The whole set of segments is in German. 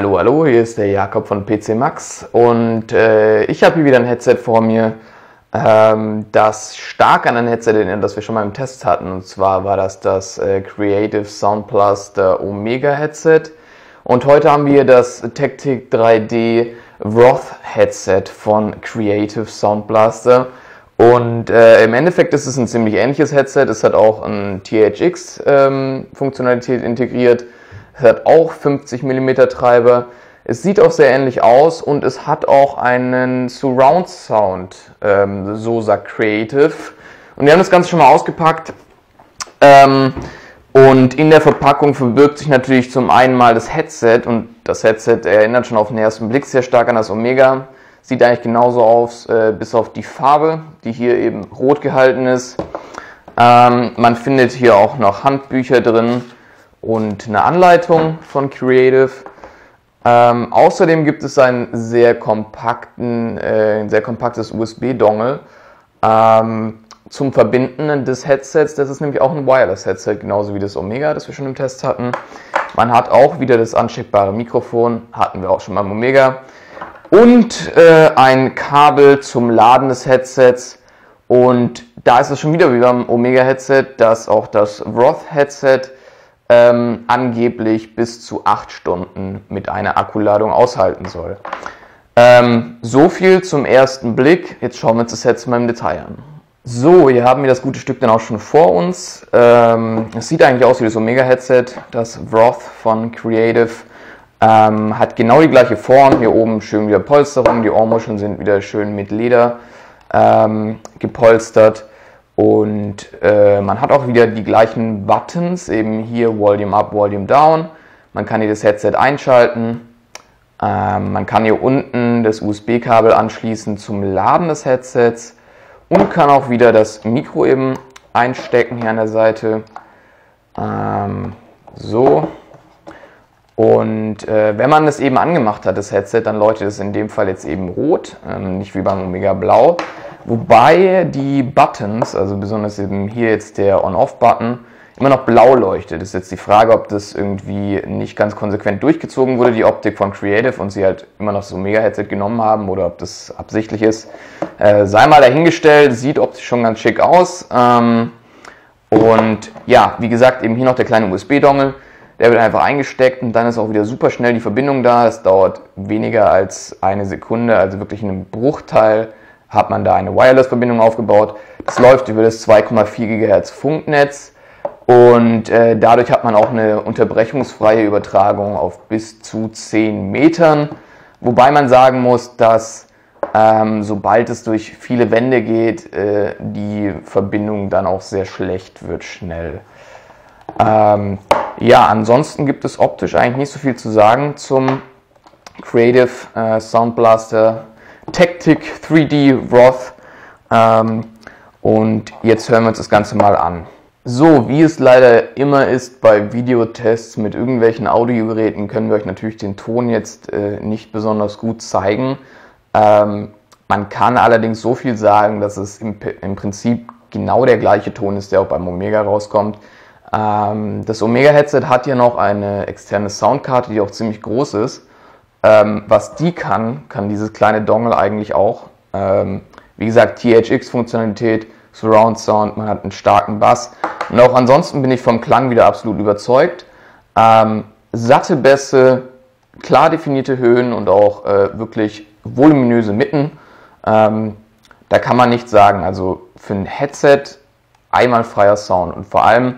Hallo, hallo, hier ist der Jakob von PC Max und äh, ich habe hier wieder ein Headset vor mir, ähm, das stark an ein Headset erinnert, das wir schon mal im Test hatten. Und zwar war das das äh, Creative Sound Blaster Omega Headset. Und heute haben wir das Tactic 3D Roth Headset von Creative Sound Blaster. Und äh, im Endeffekt ist es ein ziemlich ähnliches Headset. Es hat auch ein THX-Funktionalität ähm, integriert. Es hat auch 50 mm Treiber. Es sieht auch sehr ähnlich aus und es hat auch einen Surround Sound, ähm, so sagt Creative. Und wir haben das Ganze schon mal ausgepackt. Ähm, und in der Verpackung verbirgt sich natürlich zum einen mal das Headset und das Headset erinnert schon auf den ersten Blick sehr stark an das Omega. Sieht eigentlich genauso aus, äh, bis auf die Farbe, die hier eben rot gehalten ist. Ähm, man findet hier auch noch Handbücher drin und eine Anleitung von Creative. Ähm, außerdem gibt es einen sehr kompakten, äh, ein sehr kompaktes USB-Dongle ähm, zum Verbinden des Headsets. Das ist nämlich auch ein Wireless-Headset, genauso wie das Omega, das wir schon im Test hatten. Man hat auch wieder das ansteckbare Mikrofon, hatten wir auch schon beim Omega. Und äh, ein Kabel zum Laden des Headsets. Und da ist es schon wieder wie beim Omega-Headset, dass auch das Roth-Headset ähm, angeblich bis zu 8 Stunden mit einer Akkuladung aushalten soll. Ähm, so viel zum ersten Blick. Jetzt schauen wir uns das jetzt mal im Detail an. So, hier haben wir das gute Stück dann auch schon vor uns. Ähm, es sieht eigentlich aus wie das Omega-Headset, das Roth von Creative. Ähm, hat genau die gleiche Form. Hier oben schön wieder Polsterung. Die Ohrmuscheln sind wieder schön mit Leder ähm, gepolstert. Und äh, man hat auch wieder die gleichen Buttons, eben hier Volume Up, Volume Down. Man kann hier das Headset einschalten. Ähm, man kann hier unten das USB-Kabel anschließen zum Laden des Headsets und kann auch wieder das Mikro eben einstecken hier an der Seite. Ähm, so. Und äh, wenn man das eben angemacht hat, das Headset, dann leuchtet es in dem Fall jetzt eben rot, ähm, nicht wie beim Omega Blau. Wobei die Buttons, also besonders eben hier jetzt der On-Off-Button, immer noch blau leuchtet. Ist jetzt die Frage, ob das irgendwie nicht ganz konsequent durchgezogen wurde, die Optik von Creative, und sie halt immer noch so Mega-Headset genommen haben oder ob das absichtlich ist. Äh, sei mal dahingestellt, sieht optisch schon ganz schick aus. Ähm, und ja, wie gesagt, eben hier noch der kleine USB-Dongle. Der wird einfach eingesteckt und dann ist auch wieder super schnell die Verbindung da. Es dauert weniger als eine Sekunde, also wirklich in einem Bruchteil hat man da eine Wireless-Verbindung aufgebaut. Das läuft über das 2,4 GHz Funknetz und äh, dadurch hat man auch eine unterbrechungsfreie Übertragung auf bis zu 10 Metern. Wobei man sagen muss, dass ähm, sobald es durch viele Wände geht, äh, die Verbindung dann auch sehr schlecht wird schnell. Ähm, ja, ansonsten gibt es optisch eigentlich nicht so viel zu sagen zum Creative äh, Sound Blaster Tactic 3D Roth. Ähm, und jetzt hören wir uns das Ganze mal an. So, wie es leider immer ist bei Videotests mit irgendwelchen Audiogeräten, können wir euch natürlich den Ton jetzt äh, nicht besonders gut zeigen. Ähm, man kann allerdings so viel sagen, dass es im, im, Prinzip genau der gleiche Ton ist, der auch beim Omega rauskommt. Ähm, das Omega-Headset hat ja noch eine externe Soundkarte, die auch ziemlich groß ist. Ähm, was die kann, kann dieses kleine Dongle eigentlich auch. Ähm, wie gesagt, THX-Funktionalität, Surround Sound, man hat einen starken Bass. Und auch ansonsten bin ich vom Klang wieder absolut überzeugt. Ähm, satte Bässe, klar definierte Höhen und auch äh, wirklich voluminöse Mitten. Ähm, da kann man nichts sagen. Also für ein Headset einmal freier Sound. Und vor allem,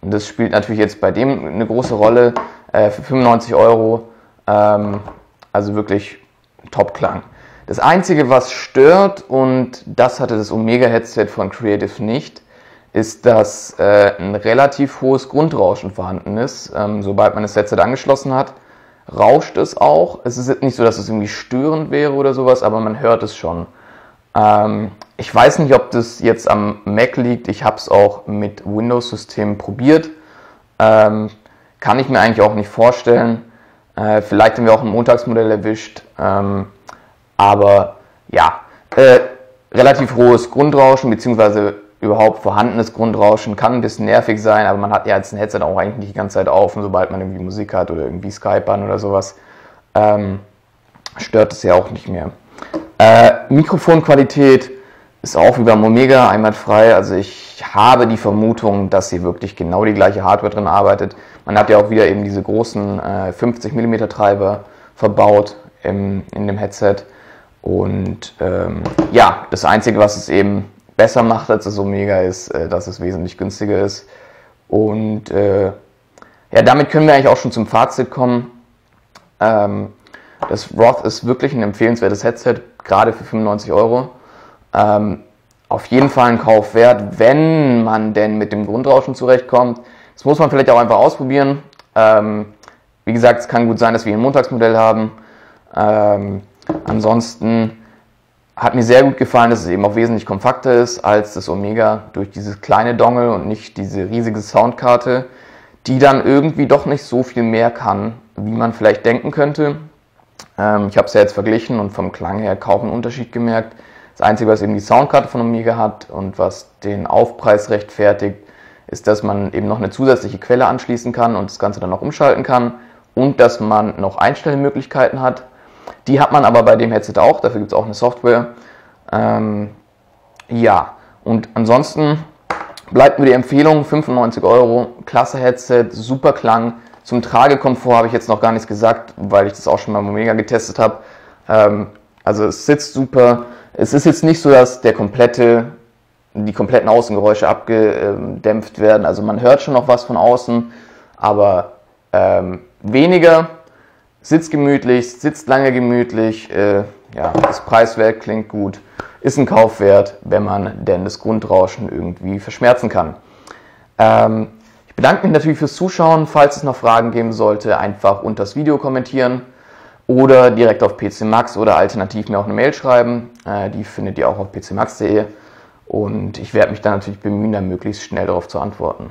und das spielt natürlich jetzt bei dem eine große Rolle, äh, für 95 Euro ähm, also wirklich Top-Klang. Das Einzige, was stört, und das hatte das Omega-Headset von Creative nicht, ist, dass äh, ein relativ hohes Grundrauschen vorhanden ist. Ähm, sobald man das Headset angeschlossen hat, rauscht es auch. Es ist nicht so, dass es irgendwie störend wäre oder sowas, aber man hört es schon. Ähm, ich weiß nicht, ob das jetzt am Mac liegt. Ich habe es auch mit Windows-Systemen probiert. Ähm, kann ich mir eigentlich auch nicht vorstellen. Äh, vielleicht haben wir auch ein Montagsmodell erwischt. Ähm, aber ja, äh, relativ hohes Grundrauschen, beziehungsweise überhaupt vorhandenes Grundrauschen kann ein bisschen nervig sein, aber man hat ja jetzt ein Headset auch eigentlich nicht die ganze Zeit auf und sobald man irgendwie Musik hat oder irgendwie Skype an oder sowas, ähm, stört es ja auch nicht mehr. Äh, Mikrofonqualität ist auch wie beim Omega einwandfrei. Also ich habe die Vermutung, dass hier wirklich genau die gleiche Hardware drin arbeitet. Man hat ja auch wieder eben diese großen äh, 50 mm Treiber verbaut im, in dem Headset. Und ähm, ja, das Einzige, was es eben besser macht als das Omega, ist, äh, dass es wesentlich günstiger ist. Und äh, ja, damit können wir eigentlich auch schon zum Fazit kommen. Ähm, das Roth ist wirklich ein empfehlenswertes Headset, gerade für 95 Euro. Ähm, auf jeden Fall ein Kauf wert, wenn man denn mit dem Grundrauschen zurechtkommt. Das muss man vielleicht auch einfach ausprobieren. Ähm, wie gesagt, es kann gut sein, dass wir ein Montagsmodell haben. Ähm, ansonsten hat mir sehr gut gefallen, dass es eben auch wesentlich kompakter ist als das Omega durch dieses kleine Dongle und nicht diese riesige Soundkarte, die dann irgendwie doch nicht so viel mehr kann, wie man vielleicht denken könnte. Ähm, ich habe es ja jetzt verglichen und vom Klang her kaum einen Unterschied gemerkt. Das Einzige, was eben die Soundkarte von Omega hat und was den Aufpreis rechtfertigt, ist, dass man eben noch eine zusätzliche Quelle anschließen kann und das Ganze dann noch umschalten kann und dass man noch Einstellmöglichkeiten hat. Die hat man aber bei dem Headset auch, dafür gibt es auch eine Software. Ähm, ja, und ansonsten bleibt mir die Empfehlung, 95 Euro, klasse Headset, super Klang. Zum Tragekomfort habe ich jetzt noch gar nichts gesagt, weil ich das auch schon mal Omega getestet habe. Ähm, also es sitzt super. Es ist jetzt nicht so, dass der komplette, die kompletten Außengeräusche abgedämpft werden. Also man hört schon noch was von außen, aber ähm, weniger. Sitzt gemütlich, sitzt lange gemütlich. Äh, ja, das Preiswert klingt gut. Ist ein Kaufwert, wenn man denn das Grundrauschen irgendwie verschmerzen kann. Ähm, ich bedanke mich natürlich fürs Zuschauen. Falls es noch Fragen geben sollte, einfach unter das Video kommentieren oder direkt auf PC Max oder alternativ mir auch eine Mail schreiben. Äh, die findet ihr auch auf pcmax.de und ich werde mich dann natürlich bemühen, da möglichst schnell darauf zu antworten.